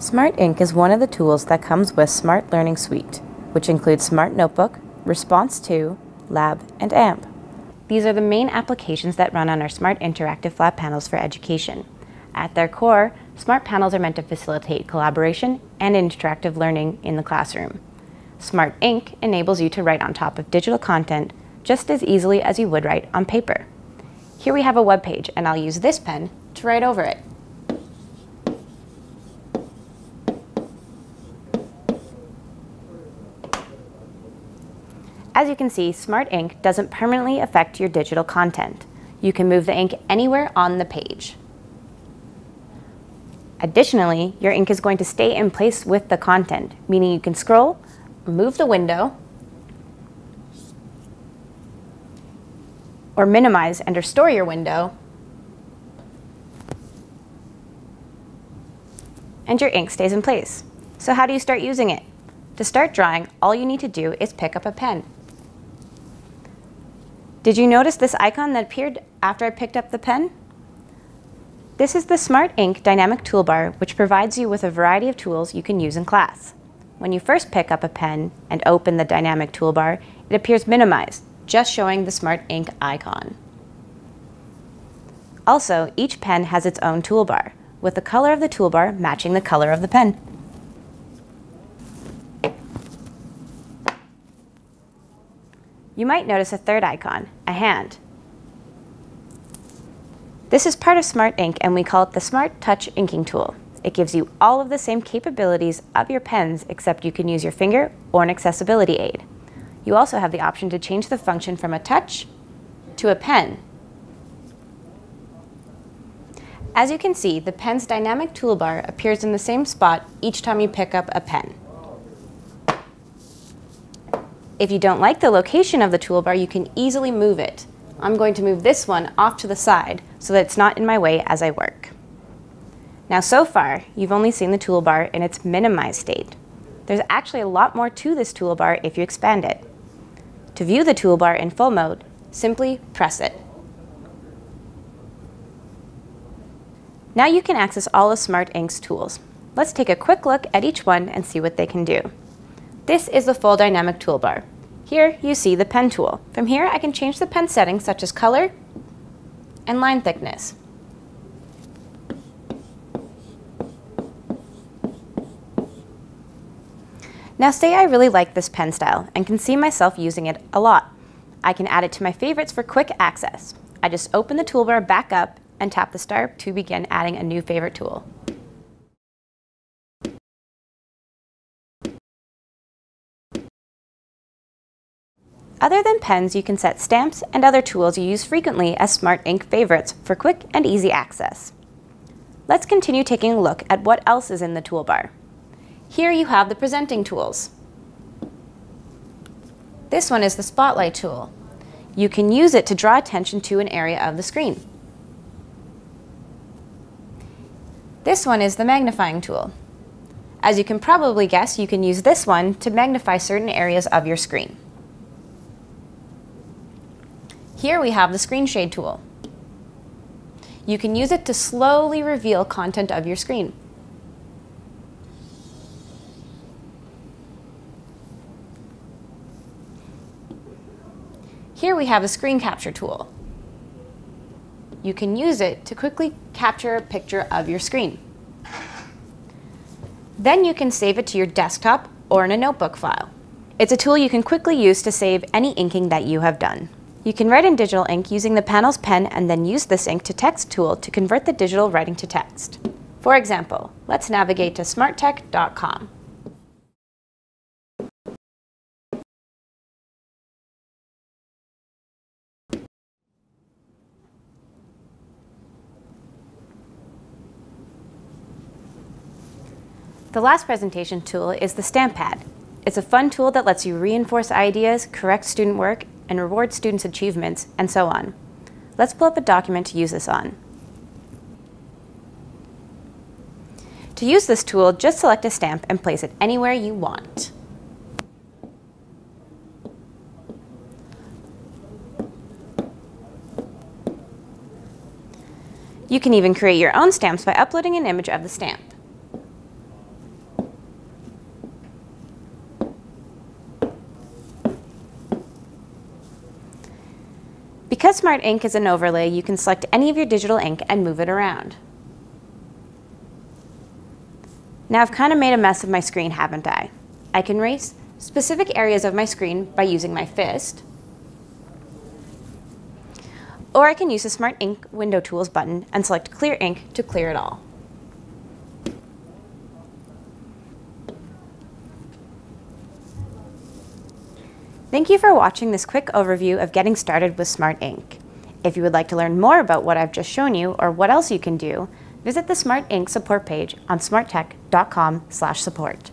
Smart Ink is one of the tools that comes with Smart Learning Suite, which includes Smart Notebook, Response 2, Lab, and AMP. These are the main applications that run on our Smart Interactive flat panels for education. At their core, Smart panels are meant to facilitate collaboration and interactive learning in the classroom. Smart Ink enables you to write on top of digital content just as easily as you would write on paper. Here we have a web page, and I'll use this pen to write over it. As you can see, Smart Ink doesn't permanently affect your digital content. You can move the ink anywhere on the page. Additionally, your ink is going to stay in place with the content, meaning you can scroll, move the window, or minimize and restore your window, and your ink stays in place. So how do you start using it? To start drawing, all you need to do is pick up a pen. Did you notice this icon that appeared after I picked up the pen? This is the Smart Ink Dynamic Toolbar, which provides you with a variety of tools you can use in class. When you first pick up a pen and open the Dynamic Toolbar, it appears minimized, just showing the Smart Ink icon. Also, each pen has its own toolbar, with the color of the toolbar matching the color of the pen. You might notice a third icon, a hand. This is part of Smart Ink and we call it the Smart Touch Inking Tool. It gives you all of the same capabilities of your pens except you can use your finger or an accessibility aid. You also have the option to change the function from a touch to a pen. As you can see, the pen's dynamic toolbar appears in the same spot each time you pick up a pen. If you don't like the location of the toolbar, you can easily move it. I'm going to move this one off to the side so that it's not in my way as I work. Now so far, you've only seen the toolbar in its minimized state. There's actually a lot more to this toolbar if you expand it. To view the toolbar in full mode, simply press it. Now you can access all of Smart Ink's tools. Let's take a quick look at each one and see what they can do. This is the full dynamic toolbar. Here you see the pen tool. From here I can change the pen settings such as color and line thickness. Now say I really like this pen style and can see myself using it a lot. I can add it to my favorites for quick access. I just open the toolbar back up and tap the star to begin adding a new favorite tool. Other than pens, you can set stamps and other tools you use frequently as Smart Ink favorites for quick and easy access. Let's continue taking a look at what else is in the toolbar. Here you have the presenting tools. This one is the Spotlight tool. You can use it to draw attention to an area of the screen. This one is the magnifying tool. As you can probably guess, you can use this one to magnify certain areas of your screen. Here we have the screen shade tool. You can use it to slowly reveal content of your screen. Here we have a screen capture tool. You can use it to quickly capture a picture of your screen. Then you can save it to your desktop or in a notebook file. It's a tool you can quickly use to save any inking that you have done. You can write in digital ink using the panel's pen and then use this ink to text tool to convert the digital writing to text. For example, let's navigate to smarttech.com. The last presentation tool is the Stamp Pad. It's a fun tool that lets you reinforce ideas, correct student work, and reward students' achievements, and so on. Let's pull up a document to use this on. To use this tool, just select a stamp and place it anywhere you want. You can even create your own stamps by uploading an image of the stamp. Because Smart Ink is an overlay, you can select any of your digital ink and move it around. Now I've kind of made a mess of my screen, haven't I? I can erase specific areas of my screen by using my fist, or I can use the Smart Ink Window Tools button and select Clear Ink to clear it all. Thank you for watching this quick overview of getting started with Smart Ink. If you would like to learn more about what I've just shown you or what else you can do, visit the Smart Ink support page on smarttech.com/support.